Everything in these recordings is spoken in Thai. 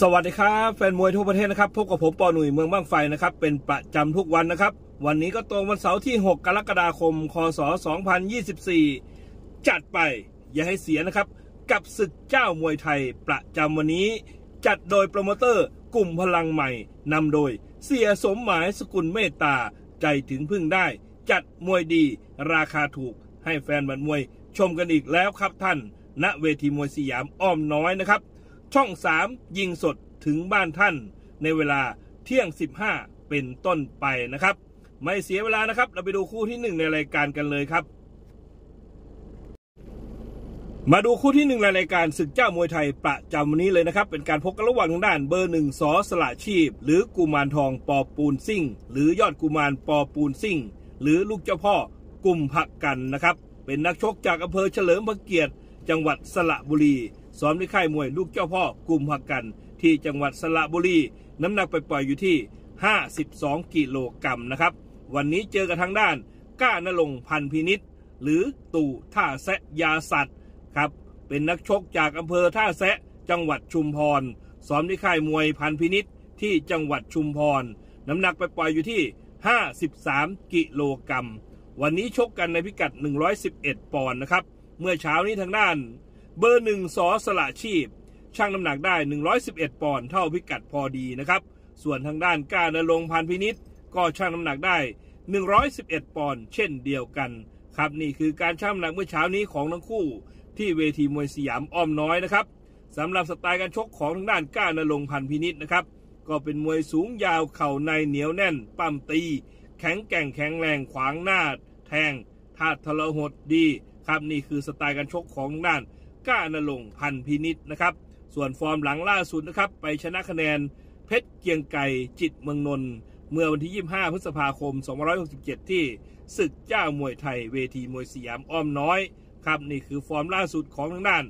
สวัสดีครับแฟนมวยทั่วประเทศนะครับพบกับผมปอหนุ่ยเมืองบ้างไฟนะครับเป็นประจำทุกวันนะครับ วันนี้ก็ตรงวันเสาร์ที่ 6 กรกฎาคม คศ 2024 จัดไปอย่าให้เสียนะครับ กับศึกเจ้ามวยไทยประจำวันนี้ จัดโดยโปรโมเตอร์กลุ่มพลังใหม่นำโดย เสียสมหมายสกุลเมตตาใจถึงพึ่งได้ จัดมวยดี ราคาถูกให้แฟนบันมวยชมกันอีกแล้วครับท่าน ณเวทีมวยสยามอ้อมน้อยนะครับ ช่อง 3 ยิงสดถึงบ้านท่านในเวลาเที่ยง 15 เป็นต้นไปนะครับ ไม่เสียเวลานะครับ เราไปดูคู่ที่ 1 ในรายการกันเลยครับ มาดูคู่ที่หนึ่งในรายการศึกเจ้ามวยไทยประจำวันนี้เลยนะครับ เป็นการพบกันระหว่างทางด้านเบอร์หนึ่งสอสละชีพ หรือกุมารทองปอปูนซิ่ง หรือยอดกุมารปอปูนซิ่ง หรือลูกเจ้าพ่อกุมพักกันนะครับ เป็นนักชกจากอำเภอเฉลิมพระเกียรติ จังหวัดสระบุรี ซ้อมที่ค่ายมวยลูกเจ้าพ่อกุมพักกัน ที่จังหวัดสระบุรี น้ำหนักไปปล่อยอยู่ที่ 52 กิโลกรัมนะครับ วันนี้เจอกับทางด้านก้านรงพันพินิษหรือตู่ท่าแซะยาสัตว์ครับเป็นนักชกจากอำเภอท่าแซะจังหวัดชุมพรซ้อมที่ค่ายมวยพันพินิษที่จังหวัดชุมพร น้ำหนักไปปล่อยอยู่ที่ 53 กิโลกรัมวันนี้ชกกันในพิกัด 111 ปอนด์นะครับ เมื่อเช้านี้ทางด้าน เบอร์หนึ่งส.สละชีพชั่งน้ำหนักได้ 111 ปอนด์เท่าพิกัดพอดีนะครับ ส่วนทางด้านก้านรงพันพินิษก็ชั่งน้ำหนักได้ 111 ปอนด์เช่นเดียวกัน ครับนี่คือการชั่งน้ำหนักเมื่อเช้านี้ของทั้งคู่ ที่เวทีมวยสยามอ้อมน้อยนะครับสำหรับสไตล์การชกของทางด้านก้านรงพันพินิษนะครับ ก็เป็นมวยสูงยาวเข่าในเหนียวแน่น ปั้มตี แข็งแกร่งแข็งแรงขวางหน้า แทงทาดทะเลหดดี ครับนี่คือสไตล์การชกของทางด้าน ก้านรงพันพินิษนะครับ ส่วนฟอร์มหลังล่าสุดนะครับ ไปชนะคะแนนเพชรเกียงไก่จิตเมืองนนท์เมื่อวันที่ 25 พฤษภาคม 2567 ที่ศึกเจ้ามวยไทยเวทีมวยสยามอ้อมน้อยครับนี่คือฟอร์มล่าสุดของทางด้าน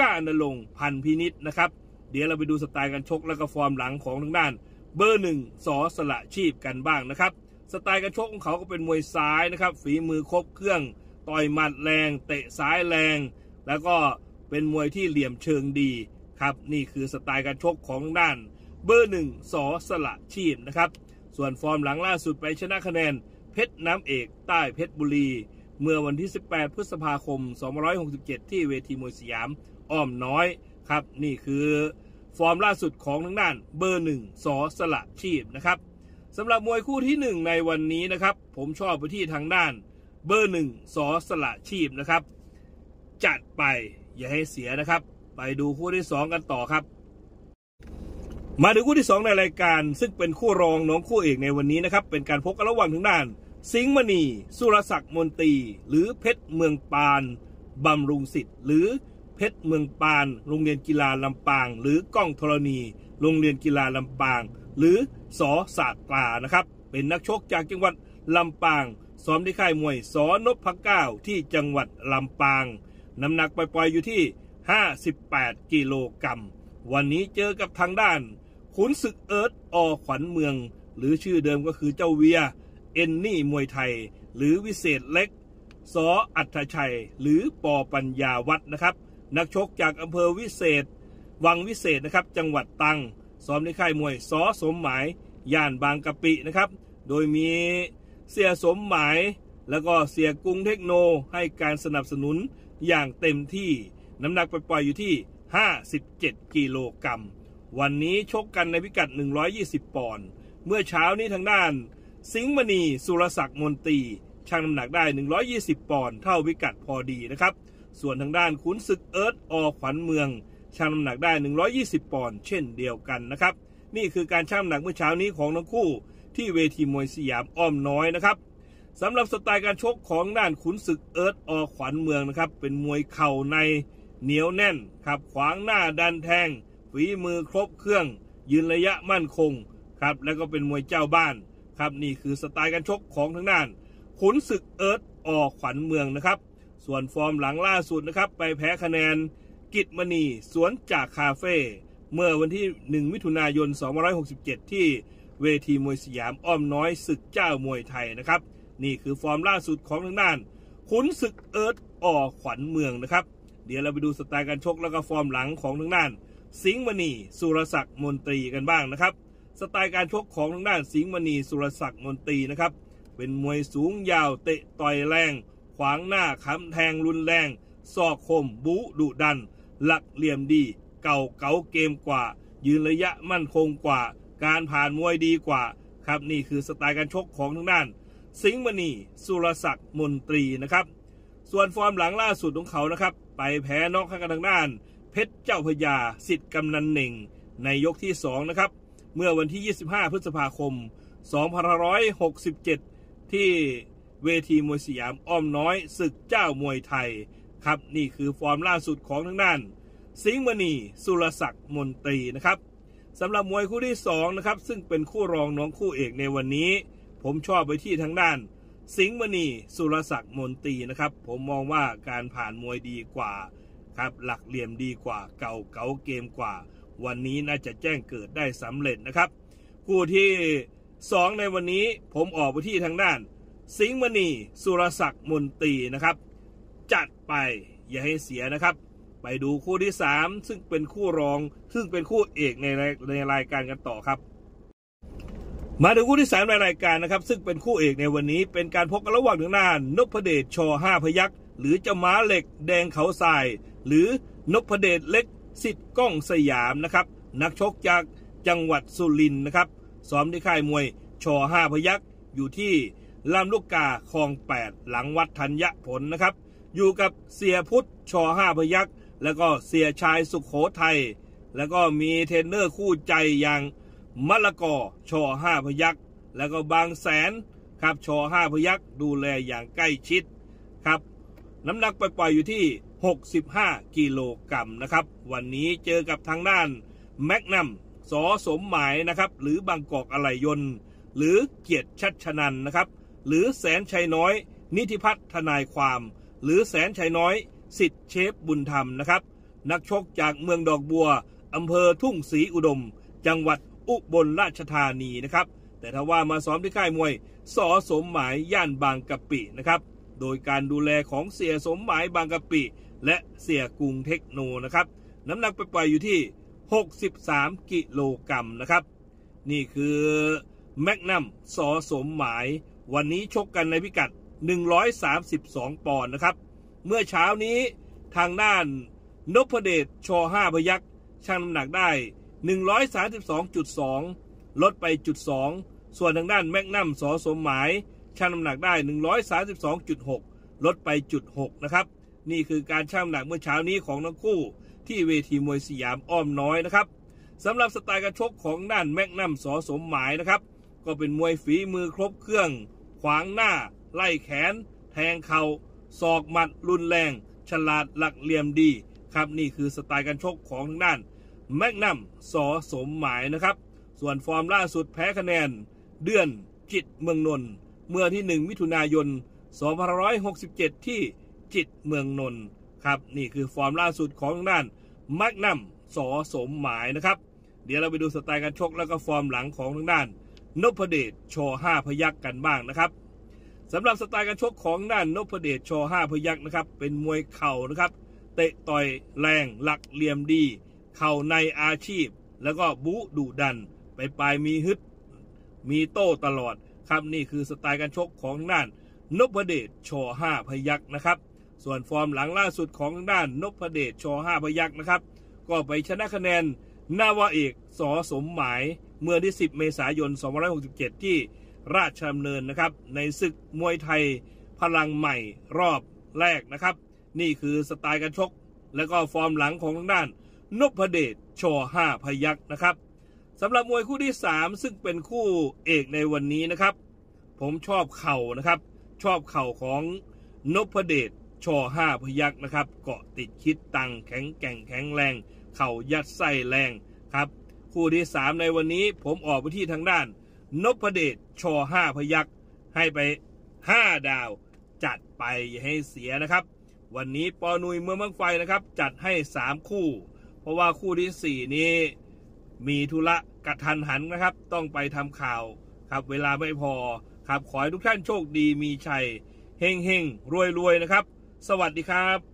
ก้านรงพันพินิษนะครับ เดี๋ยวเราไปดูสไตล์การชกและก็ฟอร์มหลังของทางด้าน เบอร์หนึ่งสอสละชีพกันบ้างนะครับสไตล์การชกของเขาก็เป็นมวยซ้ายนะครับ ฝีมือครบเครื่อง ต่อยหมัดแรง เตะซ้ายแรง แล้วก็ เป็นมวยที่เหลี่ยมเชิงดีครับนี่คือสไตล์การชกของด้านเบอร์หนึ่งสอสละชีพนะครับ ส่วนฟอร์มหลังล่าสุดไปชนะคะแนน เพชรน้ำเอกใต้เพชรบุรี เมื่อวันที่ 18 พฤษภาคม 2567 ที่เวทีมวยสยามอ้อมน้อยครับ นี่คือฟอร์มล่าสุดของทางด้านเบอร์หนึ่งส.สละชีพนะครับสำหรับมวยคู่ที่หนึ่งในวันนี้นะครับ ผมชอบไปที่ทางด้านเบอร์หนึ่งส.สละชีพนะครับ จัดไป อย่าให้เสียนะครับ ไปดูคู่ที่สองกันต่อครับ มาถึงคู่ที่ 2 ในรายการ ซึ่งเป็นคู่รองน้องคู่เอกในวันนี้นะครับ เป็นการพบกันระหว่างทางด้าน สิงห์มณี สุรศักดิ์มนตรี หรือเพชรเมืองปานบำรุงสิทธิ์หรือเพชรเมืองปาน โรงเรียนกีฬาลำปาง หรือก้องธรณี โรงเรียนกีฬาลำปาง หรือสอศาสตรานะครับ เป็นนักชกจากจังหวัดลำปางซ้อมที่ค่ายมวยสอนพพักเก้าที่จังหวัดลำปาง น้ำหนักปล่อยๆอยู่ที่ 58 กิโลกรัม วันนี้เจอกับทางด้าน ขุนศึกเอิร์ธอขวัญเมือง หรือชื่อเดิมก็คือเจ้าเวีย เอนนี่มวยไทย หรือวิเศษเล็กสออัธชัย หรือปอปัญญาวัฒน์นะครับ นักชกจากอำเภอวิเศษ วังวิเศษนะครับ จังหวัดตรังซ้อมในค่ายมวยสอสมหมาย ย่านบางกะปินะครับ โดยมีเสียสมหมาย แล้วก็เสียกรุงเทคโนให้การสนับสนุน อย่างเต็มที่น้ำหนักปล่อยอยู่ที่ 57 กิโลกรัม วันนี้ชกกันในพิกัด 120 ปอนด์ เมื่อเช้านี้ทางด้าน สิงห์มณี สุรศักดิ์มนตรีชั่งน้ำหนักได้ 120 ปอนด์ เท่าพิกัดพอดีนะครับ ส่วนทางด้านขุนศึกเอิร์ธอขวัญเมืองชั่งน้ำหนักได้ 120 ปอนด์ เช่นเดียวกันนะครับ นี่คือการชั่งน้ำหนักเมื่อเช้านี้ของทั้งคู่ที่เวทีมวยสยามอ้อมน้อยนะครับ สำหรับสไตล์การชกของด้านขุนศึกเอิร์ธอขวัญเมืองนะครับ เป็นมวยเข่าในเหนียวแน่นครับขวางหน้าดันแทงฝีมือครบเครื่อง ยืนระยะมั่นคงครับแล้วก็เป็นมวยเจ้าบ้านครับนี่คือสไตล์การชกของทางด้าน ขุนศึกเอิร์ธอขวัญเมืองนะครับ ส่วนฟอร์มหลังล่าสุดนะครับ ไปแพ้คะแนน กิจมณีสวนจากคาเฟ่เมื่อวันที่ 1 มิถุนายน 2567 ที่เวทีมวยสยามอ้อมน้อยศึกจ้าวมวยไทยนะครับ นี่คือฟอร์มล่าสุดของทางด้าน ขุนศึกเอิร์ธอขวัญเมืองนะครับ เดี๋ยวเราไปดูสไตล์การชกแล้วก็ฟอร์มหลังของทางด้าน สิงห์มณีสุรศักดิ์มนตรีกันบ้างนะครับ สไตล์การชกของทางด้านสิงห์มณีสุรศักดิ์มนตรีนะครับ เป็นมวยสูงยาวเตะต่อยแรง ขวางหน้าค้ำแทงรุนแรงซอกคมบูดุดัน หลักเหลี่ยมดี เก่าเก๋าเกมกว่า ยืนระยะมั่นคงกว่า การผ่านมวยดีกว่า ครับนี่คือสไตล์การชกของทางด้าน สิงห์มณีสุรศักดิ์มนตรีนะครับ ส่วนฟอร์มหลังล่าสุดของเขานะครับ ไปแพ้นอกข้างทางด้าน เพชรเจ้าพญาสิทธิ์กำนันหนึ่งในยกที่ 2 นะครับ เมื่อวันที่ 25 พฤษภาคม 2567 ที่เวทีมวยสยามอ้อมน้อยศึกเจ้ามวยไทย ครับนี่คือฟอร์มล่าสุดของทางด้าน สิงห์มณีสุรศักดิ์มนตรีนะครับสำหรับมวยคู่ที่2นะครับซึ่งเป็นคู่รองน้องคู่เอกในวันนี้ ผมชอบไปที่ทางด้าน สิงห์มณีสุรศักดิ์มนตรีนะครับ ผมมองว่าการผ่านมวยดีกว่าครับหลักเหลี่ยมดีกว่าเก่าเก๋าเกมกว่า วันนี้น่าจะแจ้งเกิดได้สำเร็จนะครับ คู่ที่ 2 ในวันนี้ผมออกไปที่ทางด้าน สิงห์มณีสุรศักดิ์มนตรีนะครับ จัดไปอย่าให้เสียนะครับ ไปดูคู่ที่ 3 ซึ่งเป็นคู่รองซึ่งเป็นคู่เอกในในรายการกันต่อครับ มาถึงคู่ที่สามในรายการนะครับ ซึ่งเป็นคู่เอกในวันนี้เป็นการพบกันระหว่างทางด้านนพเดชชห้าพยักษ์หรือเจ้าม้าเหล็กแดงเขาทราย หรือนพเดชเล็กสิทธิ์ก้องสยามนะครับ นักชกจากจังหวัดสุรินทร์นะครับซ้อมที่ค่ายมวยชห้าพยักษ์อยู่ที่ลำลูกกาคลอง 8 หลังวัดธัญผลนะครับ อยู่กับเสียพุทธชห้าพยักษ์แล้วก็เสียชายสุขโขทัยแล้วก็มีเทรนเนอร์คู่ใจอย่าง มะละกอชอห้าพยักแล้วก็บางแสนครับชอห้าพยักดูแลอย่างใกล้ชิดครับ น้ำหนักปล่อยๆอยู่ที่ 65 กิโลกรัมนะครับ วันนี้เจอกับทางด้านแมกนัมสอสมหมายนะครับ หรือบางกอกอะไหลยนต์หรือเกียรติชัชนันนะครับ หรือแสนชัยน้อย นิติพัฒน์ทนายความ หรือแสนชัยน้อยสิทธิเชฟบุญธรรมนะครับ นักชกจากเมืองดอกบัวอำเภอทุ่งศรีอุดม จังหวัด อุบลราชธานีนะครับ แต่ถ้าว่ามาซ้อมที่ค่ายมวยสอสมหมายย่านบางกะปินะครับ โดยการดูแลของเสียสมหมายบางกะปิ และเสียกรุงเทคโนนะครับ น้ำหนักไปปล่อยอยู่ที่ 63 กิโลกรัมนะครับ นี่คือแมกนัมสอสมหมาย วันนี้ชกกันในพิกัด 132 ปอนด์นะครับ เมื่อเช้านี้ทางด้านนพเดชช5พยักชั่งน้ำหนักได้ 132.2 ลดไปจุด2ส่วนทางด้านแมกนัมสอสมหมายชั่งน้ำหนักได้ 132.6 ลดไปจุด6นะครับ นี่คือการชั่งน้ำหนักเมื่อเช้านี้ของทั้งคู่ ที่เวทีมวยสยามอ้อมน้อยนะครับสำหรับสไตล์การชกของด้านแมกนัม ส.สมหมายนะครับ ก็เป็นมวยฝีมือครบเครื่อง ขวางหน้า ไล่แขน แทงเข่าศอกหมัดรุนแรง ฉลาดหลักเหลี่ยมดี ครับนี่คือสไตล์การชกของทางด้าน แมกนัม ส.สมหมายนะครับ ส่วนฟอร์มล่าสุดแพ้คะแนน เดือนจิตเมืองนนท์เมื่อที่ 1 มิถุนายน2567 ที่จิตเมืองนนท์ครับนี่คือฟอร์มล่าสุดของทางด้านแมกนัม ส.สมหมายนะครับ เดี๋ยวเราไปดูสไตล์การชกแล้วก็ฟอร์มหลังของทางด้านนพเดช ช.ห้าพยัคฆ์กันบ้างนะครับสำหรับสไตล์การชกของด้านนพเดช ช.ห้าพยัคฆ์นะครับ เป็นมวยเข่านะครับ เตะต่อยแรงหลักเหลี่ยมดี เข่าในอาชีพ แล้วก็บู๊ดุดัน ไปปลายมีฮึด มีโต้ตลอดครับนี่คือสไตล์การชกของด้านนพเดชโชห้าพยักนะครับ ส่วนฟอร์มหลังล่าสุดของด้านนพเดชโชห้าพยักนะครับ ก็ไปชนะคะแนนนาวาเอกสอสมหมายเมื่อที่ 10 เมษายน 2567 ที่ราชดำเนินนะครับ ในศึกมวยไทยพลังใหม่รอบแรกนะครับ นี่คือสไตล์การชก และก็ฟอร์มหลังของทางด้าน นพเดชชห้าพยักษ์นะครับสำหรับมวยคู่ที่ 3 ซึ่งเป็นคู่เอกในวันนี้นะครับ ผมชอบเข่านะครับ ชอบเข่าของนพเดชชห้าพยักษ์นะครับ เกาะติดคิดตังแข็งแกร่งแข็งแรง เข่ายัดไส้แรงครับ คู่ที่ 3 ในวันนี้ผมออกไปที่ทางด้านนพเดชชห้าพยักษ์ให้ไป 5 ดาว จัดไปอย่าให้เสียนะครับ วันนี้ปอนุยเมืองมังไฟนะครับ จัดให้ 3 คู่ เพราะว่าคู่ที่ 4 นี้มีธุระกระทันหันนะครับ ต้องไปทำข่าวครับเวลาไม่พอครับขอให้ทุกท่านโชคดีมีชัยเฮงเฮงรวยรวยนะครับ สวัสดีครับ